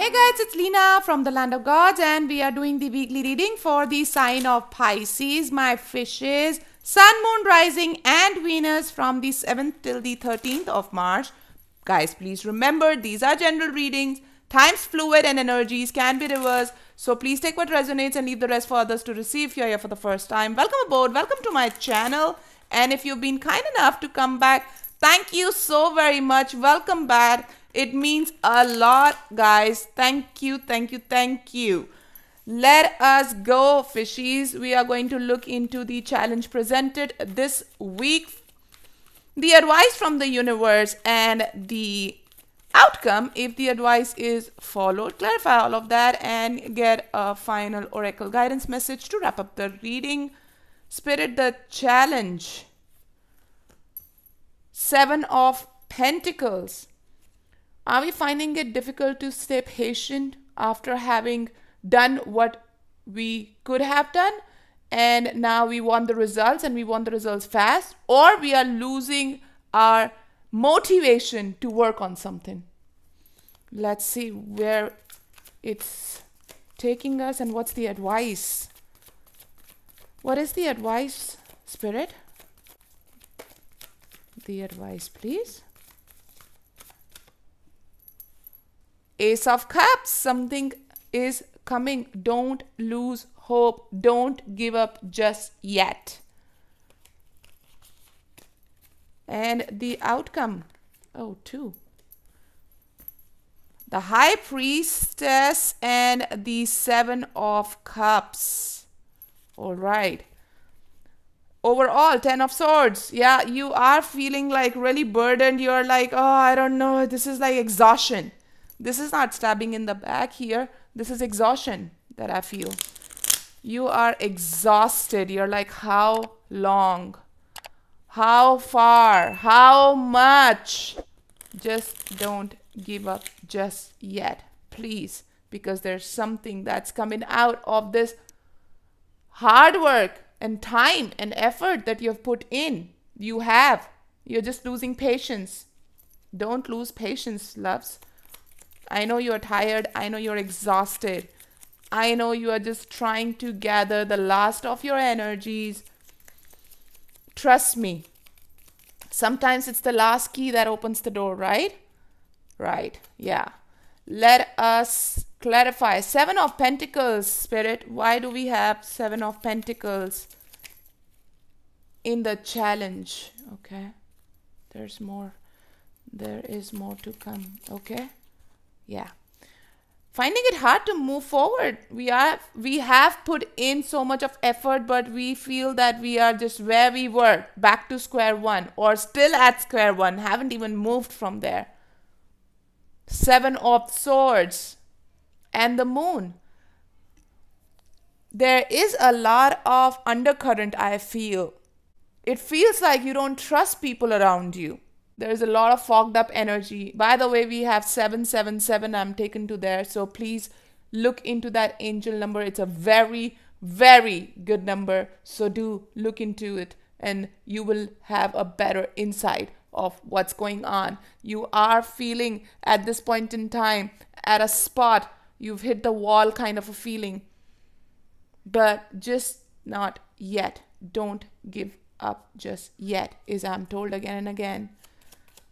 Hey guys, it's Leena from the Land of Gods, and we are doing the weekly reading for the sign of Pisces, my fishes, Sun, Moon, Rising, and Venus from the 7th till the 13th of March. Guys, please remember these are general readings. Time's fluid and energies can be reversed. So please take what resonates and leave the rest for others to receive. If you're here for the first time, welcome aboard. Welcome to my channel. And if you've been kind enough to come back, thank you so very much. Welcome back. It means a lot, guys. Thank you, thank you, thank you. Let us go, fishies. We are going to look into the challenge presented this week. The advice from the universe and the outcome if the advice is followed. Clarify all of that and get a final oracle guidance message to wrap up the reading. Spirit, the challenge. Seven of Pentacles. Are we finding it difficult to stay patient after having done what we could have done? And now we want the results and we want the results fast, or we are losing our motivation to work on something. Let's see where it's taking us and what's the advice. What is the advice, Spirit? The advice, please. Ace of Cups, something is coming. Don't lose hope. Don't give up just yet. And the outcome. Oh, two. The High Priestess and the Seven of Cups. All right. Overall, Ten of Swords. Yeah, you are feeling like really burdened. You're like, oh, I don't know. This is like exhaustion this is not stabbing in the back here. This is exhaustion that I feel. You are exhausted. You're like, how long? How far? How much? Just don't give up just yet, please, because there's something that's coming out of this hard work and time and effort that you've put in. You have. You're just losing patience. Don't lose patience, loves. I know you're tired. I know you're exhausted. I know you are just trying to gather the last of your energies. Trust me. Sometimes it's the last key that opens the door, right? Right. Yeah. Let us clarify. Seven of Pentacles, Spirit. Why do we have Seven of Pentacles in the challenge? Okay. There's more. There is more to come. Okay yeah. Finding it hard to move forward. We are we have put in so much of effort but we feel that we are just where we were back to square one or still at square one haven't even moved from there. Seven of swords and the moon. There is a lot of undercurrent i feel. It feels like you don't trust people around you there's a lot of fogged up energy. By the way, we have 777. I'm taken to there. So please look into that angel number. It's a very, very good number. So do look into it and you will have a better insight of what's going on. You are feeling at this point in time at a spot, you've hit the wall kind of a feeling, but just not yet. Don't give up just yet, is I'm told again and again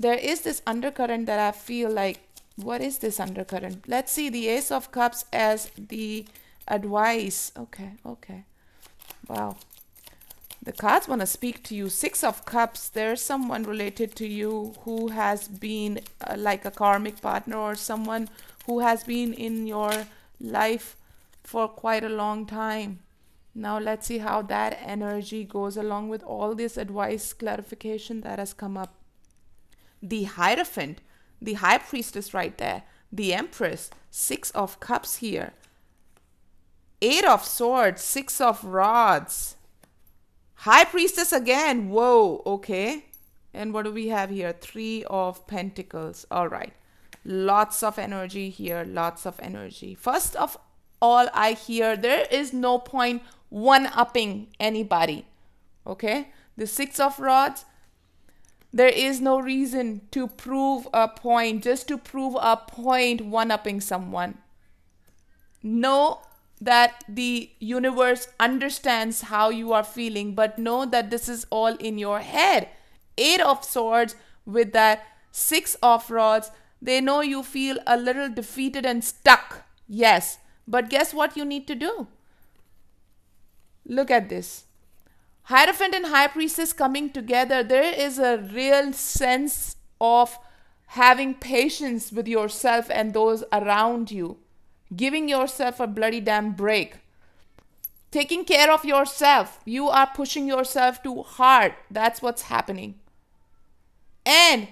there is this undercurrent that I feel like, what is this undercurrent? Let's see the Ace of Cups as the advice. Okay, okay. Wow. The cards want to speak to you. Six of Cups, there's someone related to you who has been uh, like a karmic partner or someone who has been in your life for quite a long time. Now let's see how that energy goes along with all this advice clarification that has come up the Hierophant, the High Priestess right there, the Empress, Six of Cups here, Eight of Swords, Six of Rods, High Priestess again. Whoa, okay. And what do we have here? Three of Pentacles. All right. Lots of energy here. Lots of energy. First of all, I hear there is no point one upping anybody. Okay. The Six of Rods, There is no reason to prove a point, just to prove a point, one upping someone. Know that the universe understands how you are feeling, but know that this is all in your head. Eight of Swords with that Six of Rods, they know you feel a little defeated and stuck. Yes, but guess what you need to do? Look at this. Hierophant and High Priestess coming together, there is a real sense of having patience with yourself and those around you, giving yourself a bloody damn break, taking care of yourself. You are pushing yourself too hard. That's what's happening. And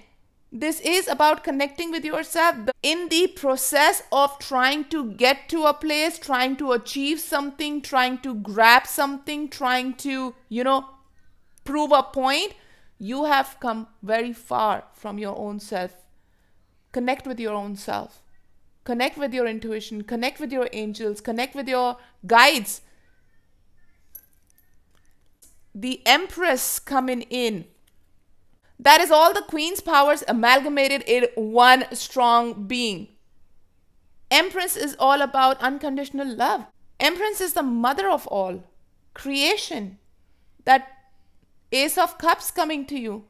this is about connecting with yourself in the process of trying to get to a place, trying to achieve something, trying to grab something, trying to, you know, prove a point. You have come very far from your own self. Connect with your own self. Connect with your intuition. Connect with your angels. Connect with your guides. The Empress coming in that is all the queen's powers amalgamated in one strong being. Empress is all about unconditional love. Empress is the mother of all creation. That Ace of Cups coming to you.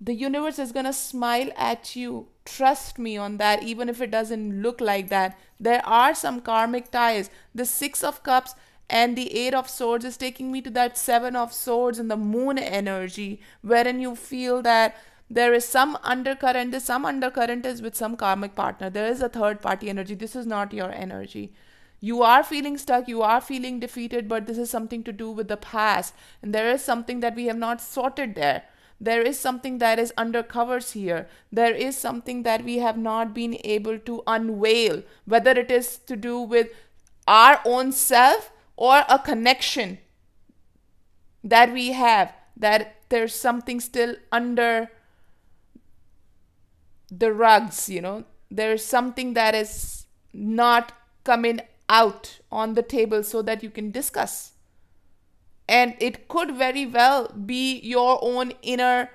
The universe is going to smile at you. Trust me on that, even if it doesn't look like that. There are some karmic ties. The Six of Cups and the eight of swords is taking me to that seven of swords and the moon energy wherein you feel that there is some undercurrent this some undercurrent is with some karmic partner. There is a third party energy. This is not your energy. You are feeling stuck you are feeling defeated but this is something to do with the past. And there is something that we have not sorted there. There is something that is under covers here. There is something that we have not been able to unveil whether it is to do with our own self or a connection that we have that there's something still under the rugs you know? There's something that is not coming out on the table so that you can discuss. And it could very well be your own inner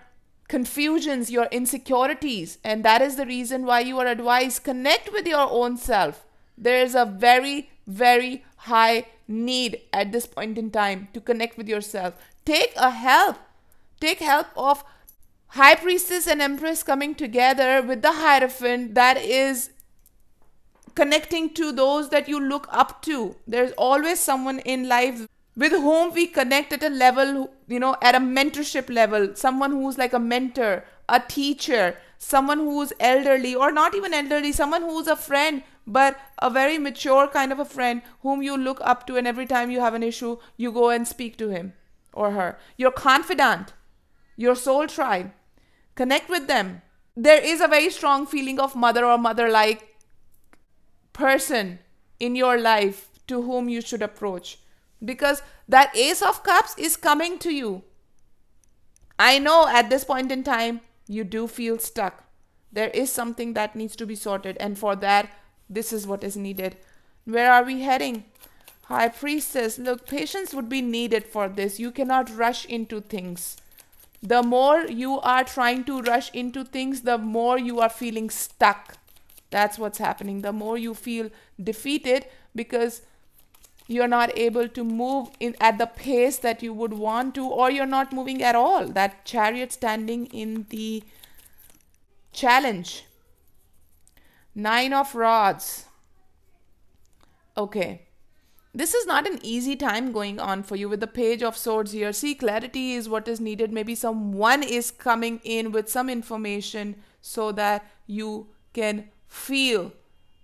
confusions your insecurities and that is the reason why you are advised connect with your own self. There is a very very high need at this point in time to connect with yourself. Take a help. Take help of High Priestess and Empress coming together with the Hierophant that is connecting to those that you look up to. There's always someone in life with whom we connect at a level, you know, at a mentorship level, someone who's like a mentor, a teacher, someone who's elderly or not even elderly, someone who's a friend but a very mature kind of a friend whom you look up to, and every time you have an issue, you go and speak to him or her. Your confidant, your soul tribe. Connect with them. There is a very strong feeling of mother or mother like person in your life to whom you should approach because that ace of cups is coming to you. I know at this point in time you do feel stuck. There is something that needs to be sorted, and for that, this is what is needed. Where are we heading? High Priestess, look, patience would be needed for this. You cannot rush into things. The more you are trying to rush into things, the more you are feeling stuck. That's what's happening. The more you feel defeated because you're not able to move in at the pace that you would want to or you're not moving at all. That chariot standing in the challenge Nine of Rods. Okay. This is not an easy time going on for you with the Page of Swords here. See, clarity is what is needed. Maybe someone is coming in with some information so that you can feel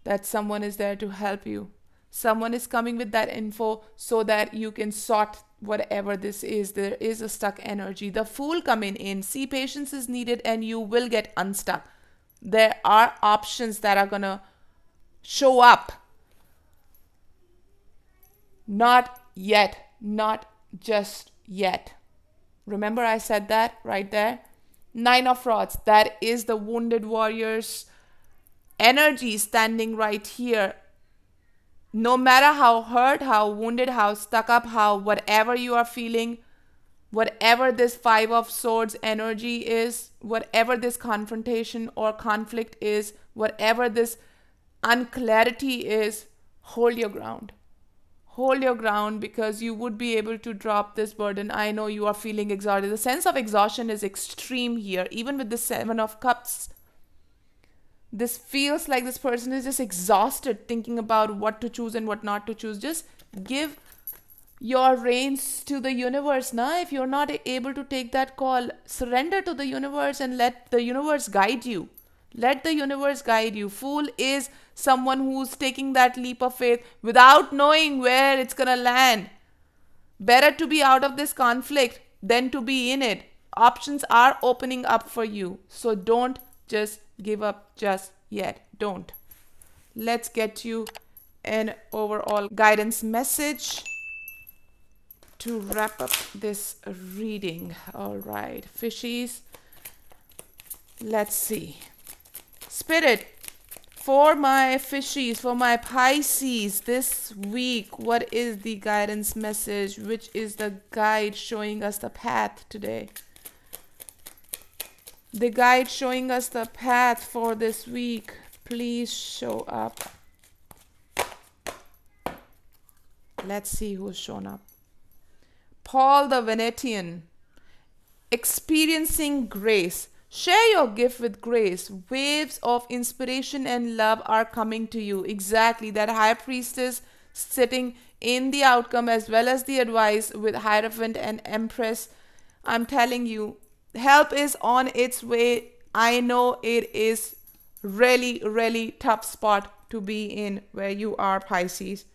that someone is there to help you. Someone is coming with that info so that you can sort whatever this is. There is a stuck energy. The Fool coming in. See, patience is needed and you will get unstuck there are options that are going to show up. Not yet, not just yet. Remember, I said that right there? Nine of Rods, that is the wounded warrior's energy standing right here. No matter how hurt, how wounded, how stuck up, how whatever you are feeling, whatever this five of swords energy is whatever this confrontation or conflict is whatever this unclarity is hold your ground. Hold your ground because you would be able to drop this burden. I know you are feeling exhausted. The sense of exhaustion is extreme here even with the seven of cups this feels like this person is just exhausted thinking about what to choose and what not to choose. Just give your reins to the universe now if you're not able to take that call surrender to the universe and let the universe guide you. Let the universe guide you. Fool is someone who's taking that leap of faith without knowing where it's going to land. Better to be out of this conflict than to be in it. Options are opening up for you. So don't just give up just yet don't let's get you an overall guidance message to wrap up this reading. All right, fishies. Let's see. Spirit, for my fishies, for my Pisces this week, what is the guidance message? Which is the guide showing us the path today? The guide showing us the path for this week. Please show up. Let's see who's shown up. Paul the Venetian, experiencing grace. Share your gift with grace. Waves of inspiration and love are coming to you. Exactly. That high priestess sitting in the outcome as well as the advice with Hierophant and Empress. I'm telling you, help is on its way. I know it is really, really tough spot to be in where you are, Pisces.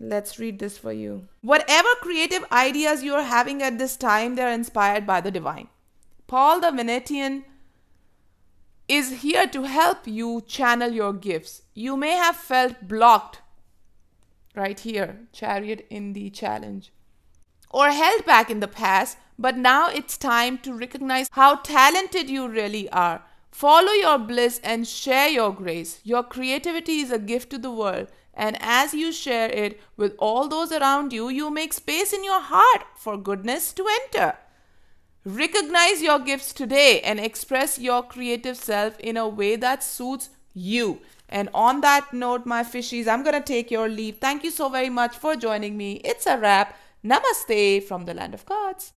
Let's read this for you. Whatever creative ideas you are having at this time, they are inspired by the divine. Paul the Venetian is here to help you channel your gifts. You may have felt blocked right here, chariot in the challenge, or held back in the past, but now it's time to recognize how talented you really are. Follow your bliss and share your grace. Your creativity is a gift to the world and as you share it with all those around you, you make space in your heart for goodness to enter. Recognize your gifts today and express your creative self in a way that suits you. And on that note, my fishies, I'm going to take your leave. Thank you so very much for joining me. It's a wrap. Namaste from the land of gods.